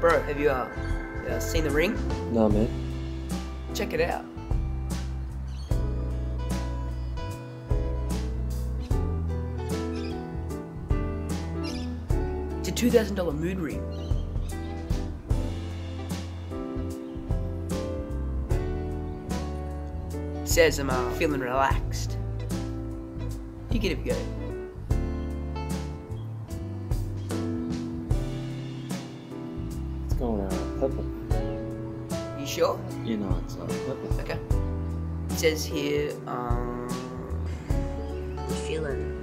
Bro, have you uh, uh, seen the ring? No, man. Check it out. It's a $2,000 mood ring. Says I'm uh, feeling relaxed. You get it go. It's going uh, purple. You sure? You know, it's uh, purple. Okay. It says here, um, feeling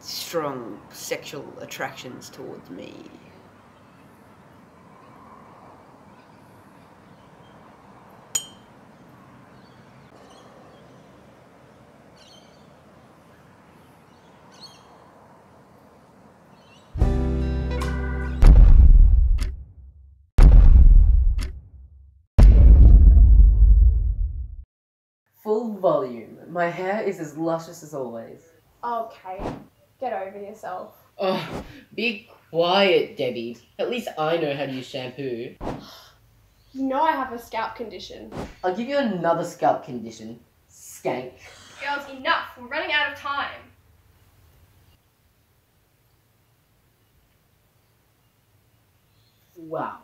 strong sexual attractions towards me. Volume. My hair is as luscious as always. Okay, get over yourself. Oh, be quiet, Debbie. At least I know how to use shampoo. You know I have a scalp condition. I'll give you another scalp condition. Skank. Girls, enough. We're running out of time. Wow.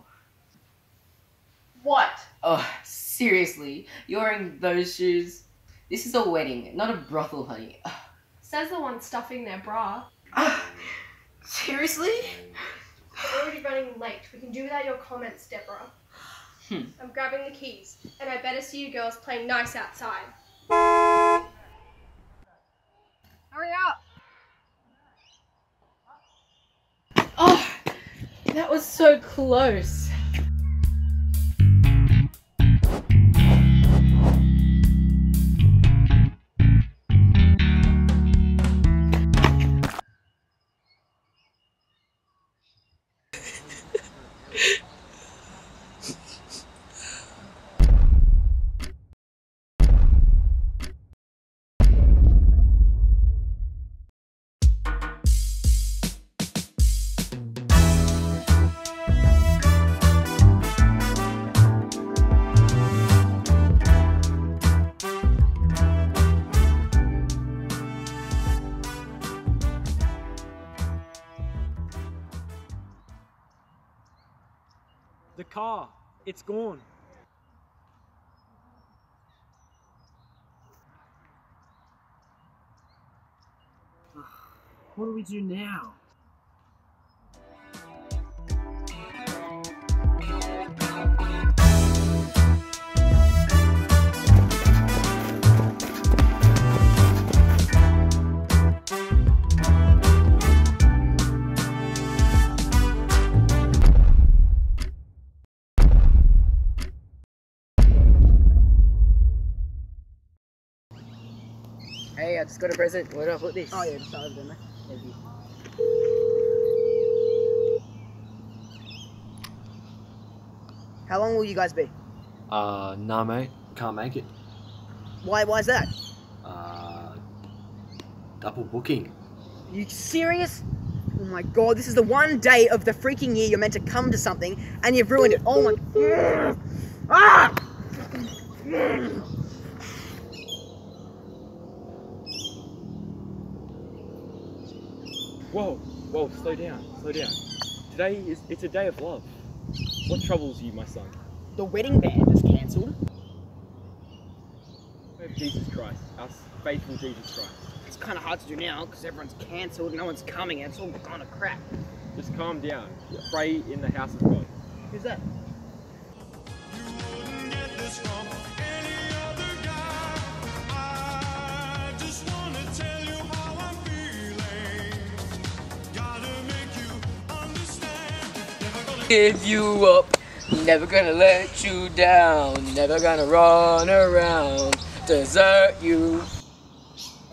What? Oh, seriously? You're in those shoes? This is a wedding, not a brothel, honey. Says the one stuffing their bra. Ah, seriously? We're already running late. We can do without your comments, Deborah. Hmm. I'm grabbing the keys, and I better see you girls playing nice outside. Hurry up! Oh, that was so close. The car, it's gone. What do we do now? Hey, I just got a present. Where do I put this? Oh, yeah, just over there, mate. Thank you. How long will you guys be? Uh, nah, mate. Can't make it. Why? Why is that? Uh, double booking. you serious? Oh my god, this is the one day of the freaking year you're meant to come to something and you've ruined it. Oh my. Ah! Whoa, whoa, slow down, slow down. Today is it's a day of love. What troubles you, my son? The wedding band is cancelled. Oh, Jesus Christ, our faithful Jesus Christ. It's kind of hard to do now because everyone's cancelled, no one's coming, and it's all kind of crap. Just calm down. Pray in the house of God. Who's that? Give you up, never gonna let you down, never gonna run around, desert you.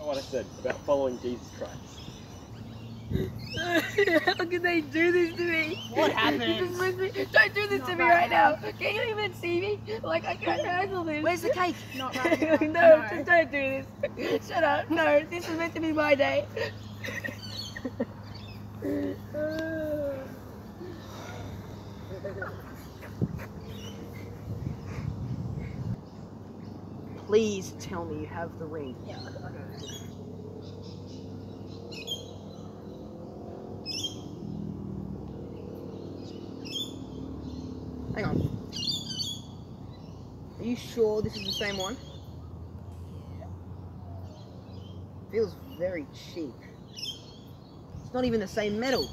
Oh, what I said about following Jesus Christ. How can they do this to me? What happened? Don't do this to me right now. Can you even see me? Like I can't handle this. Where's the cake? Not right now. no, just don't do this. Shut up. No, this is meant to be my day. Please tell me you have the ring. Hang on. Are you sure this is the same one? Feels very cheap. It's not even the same metal.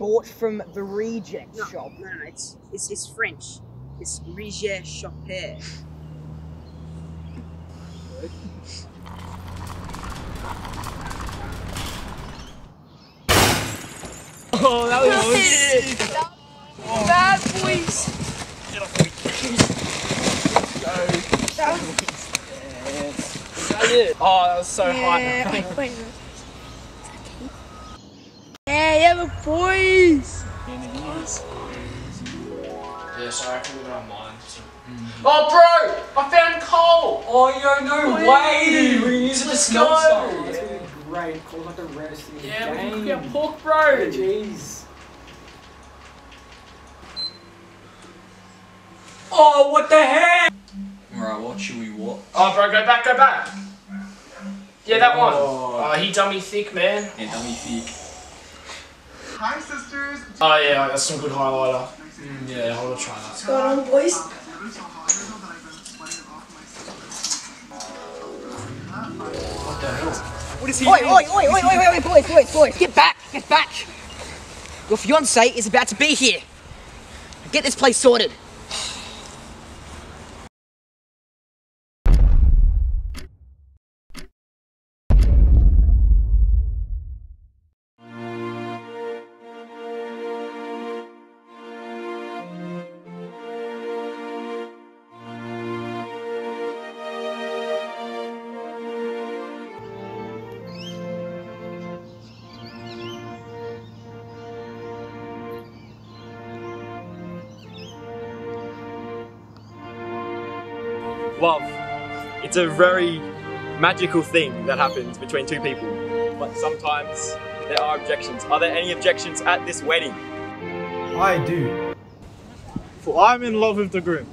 Bought from the reject No, shop. no, no, it's it's it's French. It's Rigier Chopper. Oh, that was Bad boys. Oh, that was so hot. Wait, wait. Hey, yeah, but boys. Yeah, sorry, I forgot on mine. Oh, bro! I found coal! Oh, yo, no way, dude. We use it to Let's smoke go. stuff. It's gonna be great. Cool, like the reddest thing in Yeah, we game. can cook our pork, bro! Jeez. Oh, what the heck? Alright, what should we watch? Oh, bro, go back, go back! Yeah, that one. Oh. Oh, he dummy thick, man. Yeah, dummy thick. Hi, sisters. Oh, yeah, that's some good highlighter. Mm, yeah, hold on, try that. What's going on, boys? What is he Oi, doing? oi, oi, oi, oi, oi, oi, boys, boys, boys, get back, get back! Your fiance is about to be here. Get this place sorted. Love. It's a very magical thing that happens between two people. But sometimes there are objections. Are there any objections at this wedding? I do. For I'm in love with the groom.